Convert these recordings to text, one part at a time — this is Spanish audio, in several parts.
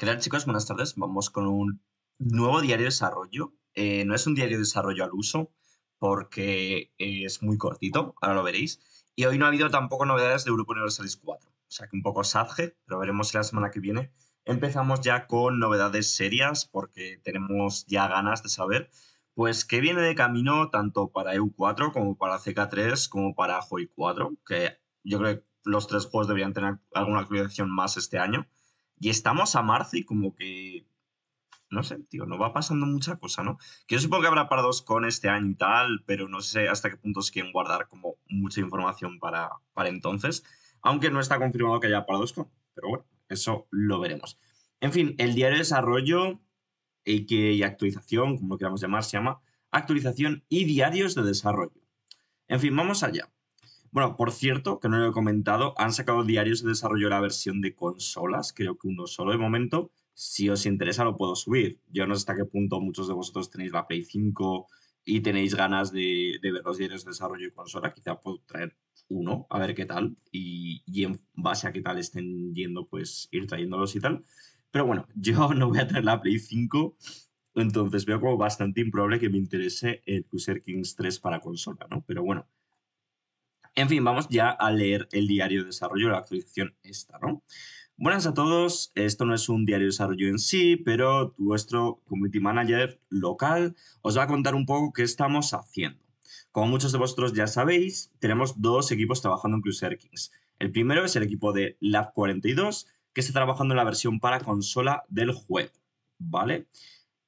¿Qué tal chicos? Buenas tardes. Vamos con un nuevo diario de desarrollo. Eh, no es un diario de desarrollo al uso porque es muy cortito, ahora lo veréis. Y hoy no ha habido tampoco novedades de Europa Universalis 4. O sea que un poco sadge, pero veremos si la semana que viene empezamos ya con novedades serias porque tenemos ya ganas de saber pues qué viene de camino tanto para EU4 como para CK3 como para HOI 4, que yo creo que los tres juegos deberían tener alguna actualización más este año. Y estamos a marzo y como que, no sé, tío, no va pasando mucha cosa, ¿no? Que yo supongo que habrá parados con este año y tal, pero no sé hasta qué punto quieren guardar como mucha información para, para entonces, aunque no está confirmado que haya parados con, pero bueno, eso lo veremos. En fin, el diario de desarrollo y actualización, como lo queramos llamar, se llama actualización y diarios de desarrollo. En fin, vamos allá. Bueno, por cierto, que no lo he comentado, han sacado diarios de desarrollo de la versión de consolas, creo que uno solo de momento. Si os interesa lo puedo subir. Yo no sé hasta qué punto muchos de vosotros tenéis la Play 5 y tenéis ganas de, ver los diarios de desarrollo de consola. Quizá puedo traer uno, a ver qué tal. Y, y en base a qué tal estén yendo, pues ir trayéndolos y tal. Pero bueno, yo no voy a traer la Play 5, entonces veo como bastante improbable que me interese el Crusader Kings 3 para consola, ¿no? Pero bueno, en fin, vamos ya a leer el diario de desarrollo, la actualización esta, ¿no? Buenas a todos, esto no es un diario de desarrollo en sí, pero vuestro community manager local os va a contar un poco qué estamos haciendo. Como muchos de vosotros ya sabéis, tenemos dos equipos trabajando en Crusader Kings. El primero es el equipo de Lab 42, que está trabajando en la versión para consola del juego, ¿vale?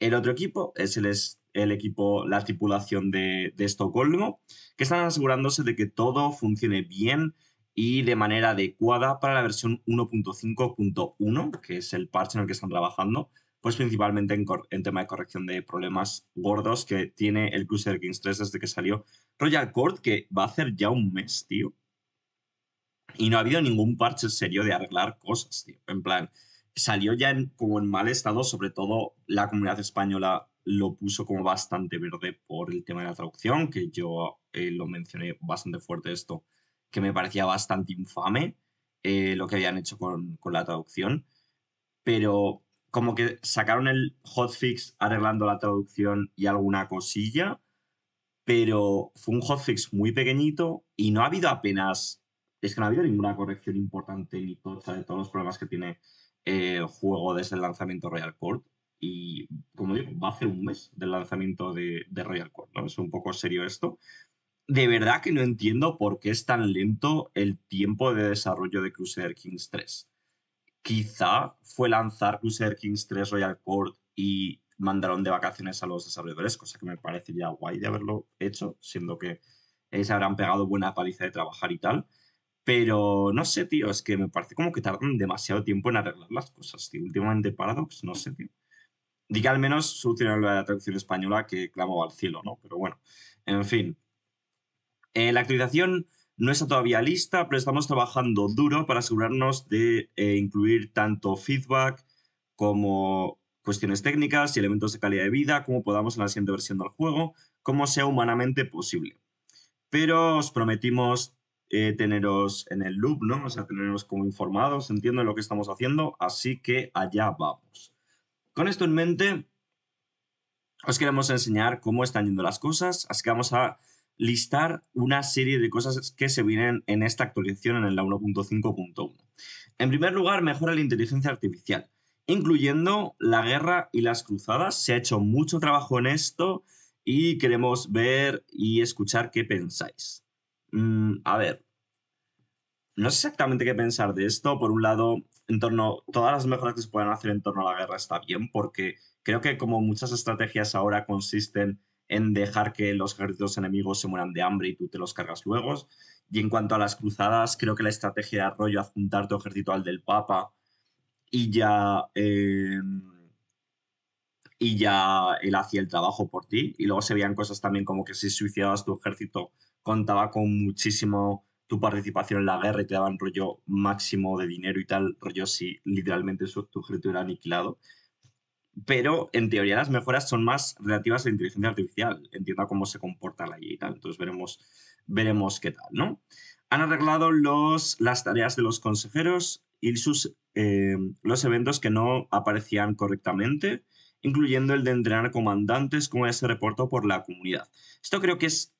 El otro equipo es el, el equipo, la tripulación de, Estocolmo, que están asegurándose de que todo funcione bien y de manera adecuada para la versión 1.5.1, que es el parche en el que están trabajando, pues principalmente en, tema de corrección de problemas gordos que tiene el Crusader Kings 3 desde que salió Royal Court, que va a hacer ya un mes, tío. Y no ha habido ningún parche serio de arreglar cosas, tío. En plan, salió ya como en mal estado, sobre todo la comunidad española lo puso como bastante verde por el tema de la traducción, que yo eh, lo mencioné bastante fuerte esto, que me parecía bastante infame eh, lo que habían hecho con, con, la traducción. Pero como que sacaron el hotfix arreglando la traducción y alguna cosilla, pero fue un hotfix muy pequeñito y no ha habido apenas, es que no ha habido ninguna corrección importante ni tocha de todos los problemas que tiene eh, el juego desde el lanzamiento Royal Court y como digo, va a hacer un mes del lanzamiento de, Royal Court, ¿no? Es un poco serio esto. De verdad que no entiendo por qué es tan lento el tiempo de desarrollo de Crusader Kings 3. Quizá fue lanzar Crusader Kings 3 Royal Court y mandaron de vacaciones a los desarrolladores, cosa que me parecería guay de haberlo hecho, siendo que se habrán pegado buena paliza de trabajar y tal. Pero no sé, tío, es que me parece como que tardan demasiado tiempo en arreglar las cosas, tío. Últimamente Paradox, no sé, tío. Diga al menos solucionar la traducción española que clamó al cielo, ¿no? Pero bueno, en fin. Eh, la actualización no está todavía lista, pero estamos trabajando duro para asegurarnos de eh, incluir tanto feedback como cuestiones técnicas y elementos de calidad de vida, como podamos en la siguiente versión del juego, como sea humanamente posible. Pero os prometimos eh, teneros en el loop, ¿no? O sea, teneros como informados, entiendo lo que estamos haciendo, así que allá vamos. Con esto en mente, os queremos enseñar cómo están yendo las cosas, así que vamos a listar una serie de cosas que se vienen en esta actualización en la 1.5.1. En primer lugar, mejora la inteligencia artificial, incluyendo la guerra y las cruzadas. Se ha hecho mucho trabajo en esto y queremos ver y escuchar qué pensáis. Mm, a ver, no sé exactamente qué pensar de esto. Por un lado, en torno, todas las mejoras que se puedan hacer en torno a la guerra está bien, porque creo que como muchas estrategias ahora consisten en dejar que los ejércitos enemigos se mueran de hambre y tú te los cargas luego. Y en cuanto a las cruzadas, creo que la estrategia de Arroyo adjuntar tu ejército al del Papa y ya... Em, y ya él hacía el trabajo por ti. Y luego se veían cosas también como que si suicidabas tu ejército contaba con muchísimo tu participación en la guerra y te daban rollo máximo de dinero y tal, rollo si literalmente tu ejército era aniquilado. Pero en teoría las mejoras son más relativas a la inteligencia artificial, entienda cómo se comporta la IA y tal, entonces veremos, veremos qué tal, ¿no? Han arreglado los, las tareas de los consejeros y sus eh, los eventos que no aparecían correctamente, incluyendo el de entrenar comandantes, como ya se reportó por la comunidad. Esto creo que es,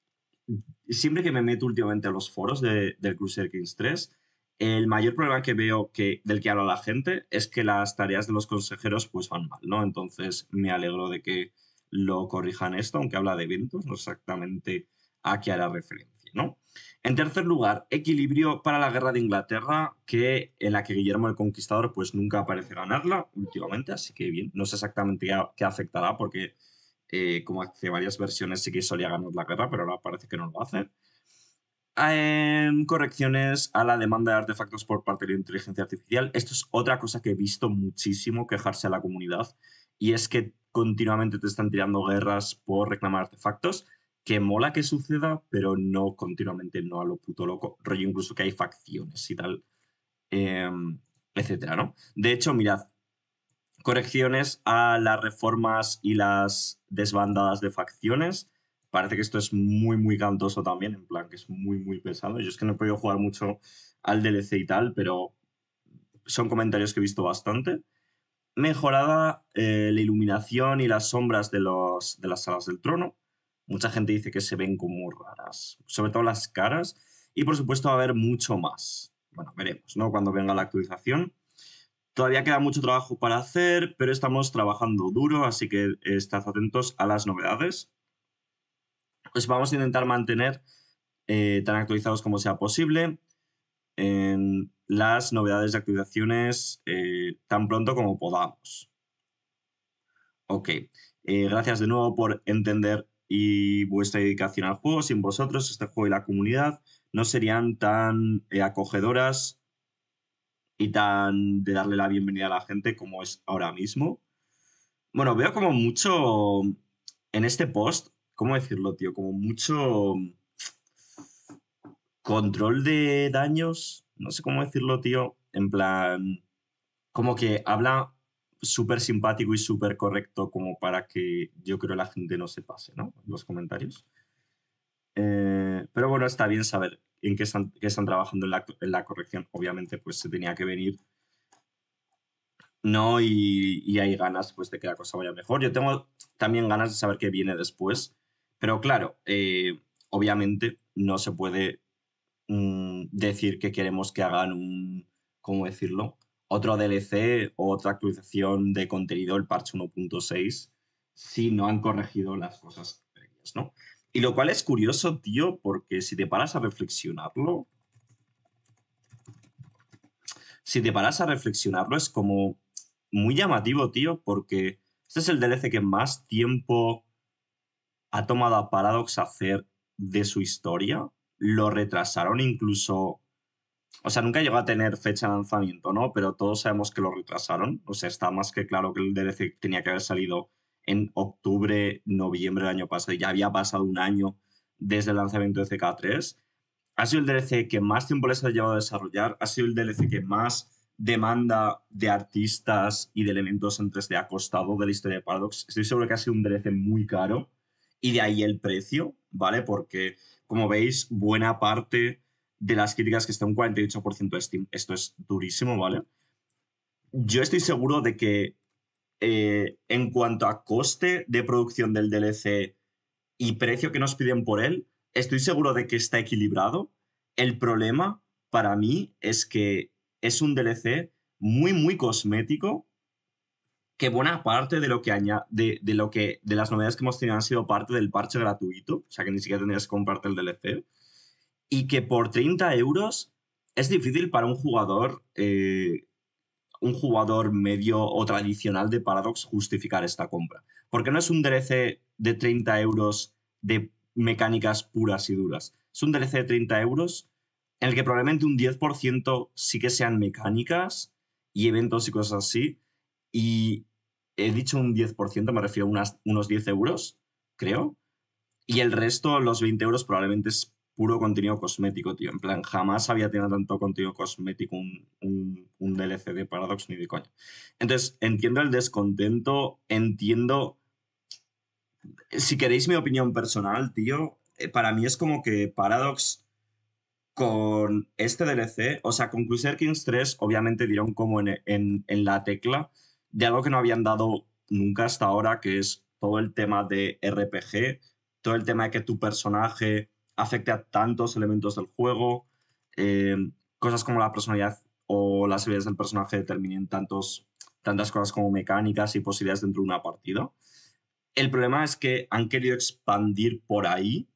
siempre que me meto últimamente a los foros del Crusader Kings 3, el mayor problema que veo que, del que habla la gente es que las tareas de los consejeros pues van mal, ¿no? Entonces me alegro de que lo corrijan esto, aunque habla de eventos, no exactamente a qué hará referencia, ¿no? En tercer lugar, equilibrio para la guerra de Inglaterra, que, en la que Guillermo el Conquistador pues nunca parece ganarla últimamente, así que bien, no sé exactamente qué, afectará porque eh, como hace varias versiones sí que solía ganar la guerra, pero ahora parece que no lo hace. Em, correcciones a la demanda de artefactos por parte de la inteligencia artificial. Esto es otra cosa que he visto muchísimo quejarse a la comunidad y es que continuamente te están tirando guerras por reclamar artefactos que mola que suceda, pero no continuamente, no a lo puto loco. Rollo incluso que hay facciones y tal, em, etcétera, ¿no? De hecho, mirad, correcciones a las reformas y las desbandadas de facciones. Parece que esto es muy, muy cantoso también, en plan que es muy, muy pesado. Yo es que no he podido jugar mucho al DLC y tal, pero son comentarios que he visto bastante. Mejorada eh, la iluminación y las sombras de, los, de las salas del trono Mucha gente dice que se ven como raras, sobre todo las caras. Y por supuesto va a haber mucho más. Bueno, veremos, ¿no? Cuando venga la actualización. Todavía queda mucho trabajo para hacer, pero estamos trabajando duro, así que estad atentos a las novedades. Pues vamos a intentar mantener eh, tan actualizados como sea posible en las novedades de actualizaciones eh, tan pronto como podamos. Ok, eh, gracias de nuevo por entender y vuestra dedicación al juego, sin vosotros, este juego y la comunidad no serían tan eh, acogedoras y tan de darle la bienvenida a la gente como es ahora mismo. Bueno, veo como mucho en este post, ¿cómo decirlo, tío? Como mucho control de daños, no sé cómo decirlo, tío, en plan, como que habla súper simpático y súper correcto como para que yo creo la gente no se pase, ¿no? Los comentarios. Eh, pero bueno, está bien saber en qué están, trabajando en la, corrección. Obviamente, pues se tenía que venir. No, y, y, hay ganas pues, de que la cosa vaya mejor. Yo tengo también ganas de saber qué viene después. Pero claro, eh, obviamente no se puede mm, decir que queremos que hagan un, ¿cómo decirlo? otro DLC o otra actualización de contenido, el parche 1.6, si no han corregido las cosas previas, ¿no? Y lo cual es curioso, tío, porque si te paras a reflexionarlo, si te paras a reflexionarlo, es como muy llamativo, tío, porque este es el DLC que más tiempo ha tomado a Paradox hacer de su historia. Lo retrasaron incluso o sea, nunca llegó a tener fecha de lanzamiento, ¿no? Pero todos sabemos que lo retrasaron. O sea, está más que claro que el DLC tenía que haber salido en octubre, noviembre del año pasado. Ya había pasado un año desde el lanzamiento de CK3. Ha sido el DLC que más tiempo les ha llevado a desarrollar. Ha sido el DLC que más demanda de artistas y de elementos en 3D ha costado de la historia de Paradox. Estoy seguro que ha sido un DLC muy caro. Y de ahí el precio, ¿vale? Porque, como veis, buena parte de las críticas que está un 48% de Steam. Esto es durísimo, ¿vale? Yo estoy seguro de que eh, en cuanto a coste de producción del DLC y precio que nos piden por él, estoy seguro de que está equilibrado. El problema para mí es que es un DLC muy, muy cosmético que buena parte de lo que añade, de, lo que, de las novedades que hemos tenido han sido parte del parche gratuito, o sea que ni siquiera tendrías que comprarte el DLC y que por 30 euros es difícil para un jugador, eh, un jugador medio o tradicional de Paradox justificar esta compra. Porque no es un DLC de 30 euros de mecánicas puras y duras. Es un DLC de 30 euros en el que probablemente un 10% sí que sean mecánicas y eventos y cosas así. Y he dicho un 10%, me refiero a unos 10 euros, creo. Y el resto, los 20 euros, probablemente es puro contenido cosmético, tío. En plan, jamás había tenido tanto contenido cosmético un, un, DLC de Paradox ni de coña. Entonces, entiendo el descontento, entiendo... Si queréis mi opinión personal, tío, eh, para mí es como que Paradox con este DLC, o sea, con Crusader Kings 3, obviamente dieron como en, en, la tecla de algo que no habían dado nunca hasta ahora, que es todo el tema de RPG, todo el tema de que tu personaje afecte a tantos elementos del juego, eh, cosas como la personalidad o las habilidades del personaje determinen tantos, tantas cosas como mecánicas y posibilidades dentro de una partida. El problema es que han querido expandir por ahí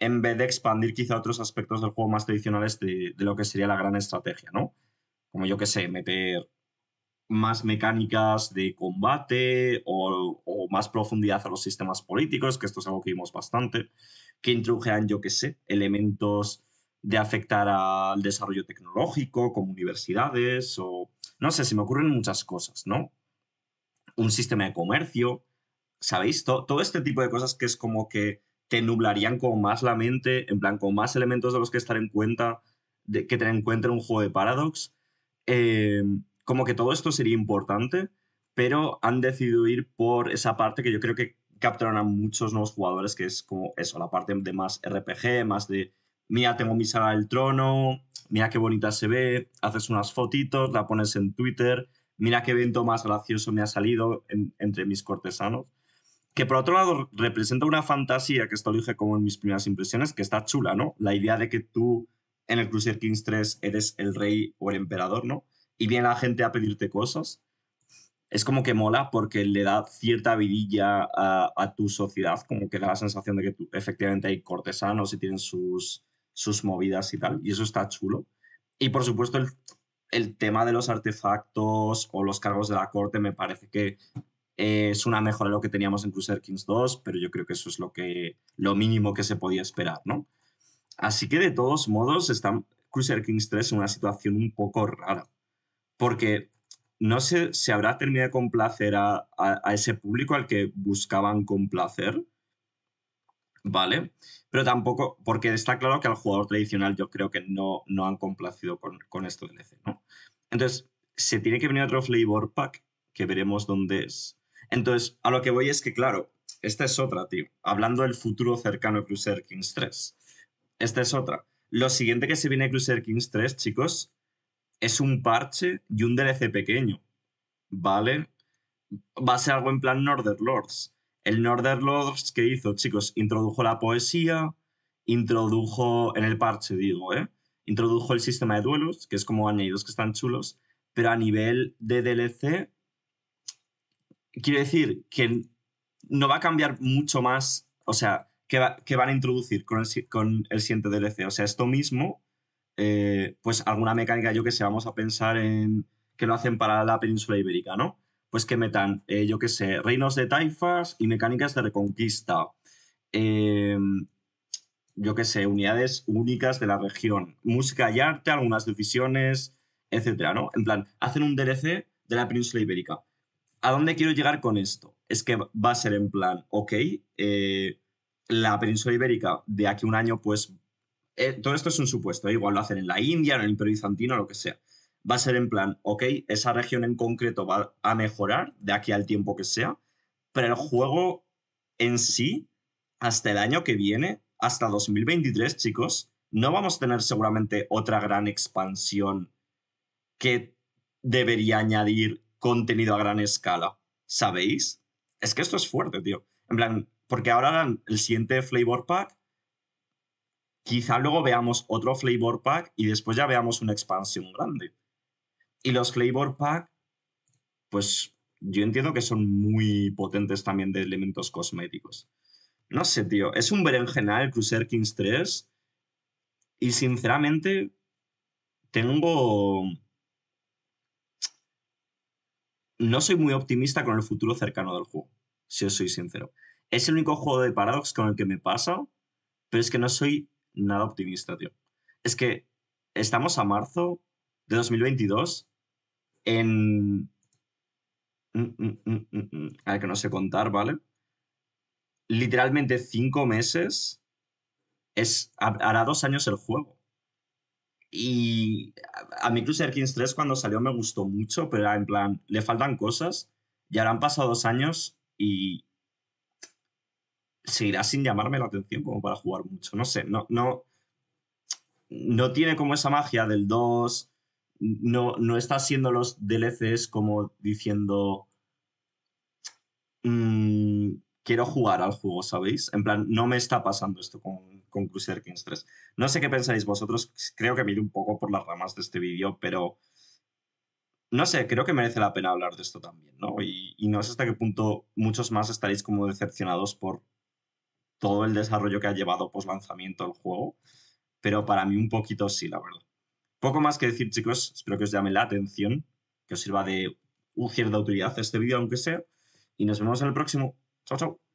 en vez de expandir quizá otros aspectos del juego más tradicionales de, lo que sería la gran estrategia, ¿no? Como yo que sé, meter más mecánicas de combate o, o, más profundidad a los sistemas políticos, que esto es algo que vimos bastante, que introdujeran, yo que sé, elementos de afectar al desarrollo tecnológico, como universidades, o no sé, se me ocurren muchas cosas, ¿no? Un sistema de comercio, ¿sabéis? Todo, este tipo de cosas que es como que te nublarían como más la mente, en plan, con más elementos de los que estar en cuenta, de, que tener en cuenta en un juego de Paradox. Eh, como que todo esto sería importante, pero han decidido ir por esa parte que yo creo que capturan a muchos nuevos jugadores, que es como eso, la parte de más RPG, más de, mira, tengo mi sala del trono, mira qué bonita se ve, haces unas fotitos, la pones en Twitter, mira qué evento más gracioso me ha salido entre mis cortesanos que por otro lado representa una fantasía, que esto lo dije como en mis primeras impresiones, que está chula, ¿no? La idea de que tú en el Crusader Kings 3 eres el rey o el emperador, ¿no? Y viene la gente a pedirte cosas. Es como que mola porque le da cierta vidilla a, tu sociedad, como que da la sensación de que tú, efectivamente hay cortesanos y tienen sus, sus movidas y tal, y eso está chulo. Y por supuesto el, el tema de los artefactos o los cargos de la corte me parece que es una mejora de lo que teníamos en Crusader Kings 2, pero yo creo que eso es lo, que, lo mínimo que se podía esperar, ¿no? Así que de todos modos está Crusader Kings 3 en una situación un poco rara, porque no sé si habrá terminado de complacer a, ese público al que buscaban complacer, ¿vale? Pero tampoco, porque está claro que al jugador tradicional yo creo que no, no han complacido con, con esto DLC, ¿no? Entonces, se tiene que venir otro flavor pack que veremos dónde es entonces, a lo que voy es que, claro, esta es otra, tío. Hablando del futuro cercano de Crusader Kings 3. Esta es otra. Lo siguiente que se viene de Crusader Kings 3, chicos, es un parche y un DLC pequeño. ¿Vale? Va a ser algo en plan Northern Lords. El Northern Lords que hizo, chicos, introdujo la poesía, introdujo, en el parche digo, ¿eh? Introdujo el sistema de duelos, que es como añadidos que están chulos, pero a nivel de DLC quiero decir que no va a cambiar mucho más, o sea, que, van a introducir con el, con el siguiente DLC. O sea, esto mismo, eh, pues alguna mecánica, yo que sé, vamos a pensar en que lo hacen para la península ibérica, ¿no? Pues que metan, eh, yo que sé, reinos de taifas y mecánicas de reconquista. Em, yo que sé, unidades únicas de la región, música y arte, algunas decisiones, etcétera, ¿no? En plan, hacen un DLC de la península ibérica. ¿A dónde quiero llegar con esto? Es que va a ser en plan, ok, eh, la península ibérica de aquí a un año, pues eh, todo esto es un supuesto, ¿eh? igual lo hacen en la India, en el Imperio Bizantino, lo que sea. Va a ser en plan, ok, esa región en concreto va a mejorar de aquí al tiempo que sea, pero el juego en sí, hasta el año que viene, hasta 2023, chicos, no vamos a tener seguramente otra gran expansión que debería añadir contenido a gran escala. ¿Sabéis? Es que esto es fuerte, tío. En plan, porque ahora el siguiente flavor pack, quizá luego veamos otro flavor pack y después ya veamos una expansión grande. Y los flavor pack, pues yo entiendo que son muy potentes también de elementos cosméticos. No sé, tío. Es un berenjenal el Crusader Kings 3. Y sinceramente, tengo no soy muy optimista con el futuro cercano del juego, si os soy sincero. Es el único juego de Paradox con el que me pasa, pero es que no soy nada optimista, tío. Es que estamos a marzo de 2022 en... Mm, mm, mm, a que no sé contar, ¿vale? Literalmente cinco meses es... hará dos años el juego. Y a mí Crusader Kings 3 cuando salió me gustó mucho, pero en plan, le faltan cosas. Y ahora han pasado dos años y seguirá sin llamarme la atención como para jugar mucho. No sé, no, no. no tiene como esa magia del 2, no, no está haciendo los DLCs como diciendo, mm, quiero jugar al juego, ¿sabéis? En plan, no me está pasando esto con, con Crusader Kings 3. No sé qué pensáis vosotros, creo que me un poco por las ramas de este vídeo, pero no sé, creo que merece la pena hablar de esto también, ¿no? Y, y, no sé hasta qué punto muchos más estaréis como decepcionados por todo el desarrollo que ha llevado post lanzamiento el juego, pero para mí un poquito sí, la verdad. Poco más que decir, chicos, espero que os llame la atención, que os sirva de cierta utilidad este vídeo, aunque sea, y nos vemos en el próximo. Chao, chao.